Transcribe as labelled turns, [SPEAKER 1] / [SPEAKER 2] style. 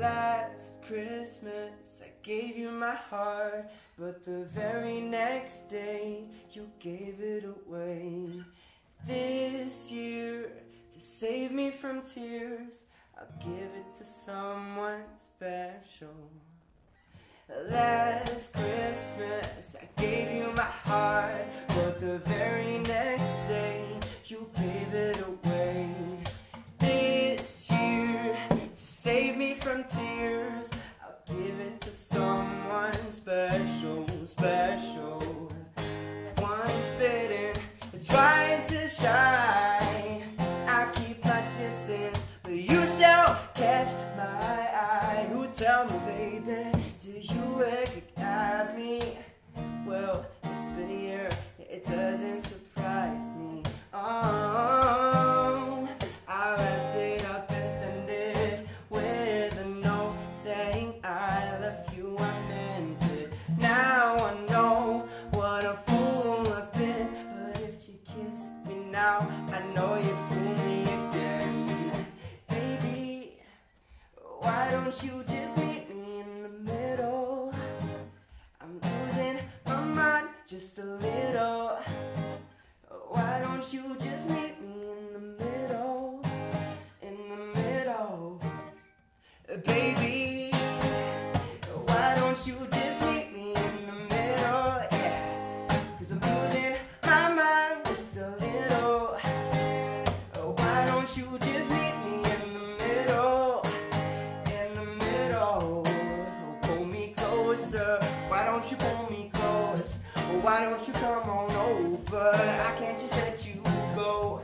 [SPEAKER 1] Last Christmas I gave you my heart, but the very next day you gave it away. This year, to save me from tears, I'll give it to someone special. Last Christmas I gave you my heart, but the very next day you gave it away. Save me from tears, I'll give it to someone special, special. Once bitten, twice as shy. I keep my distance, but you still catch my eye. Who tell me, don't you just meet me in the middle? I'm losing my mind just a little. Why don't you just meet me in the middle? In the middle, baby. Why don't you just closer? Why don't you pull me close? Why don't you come on over? I can't just let you go.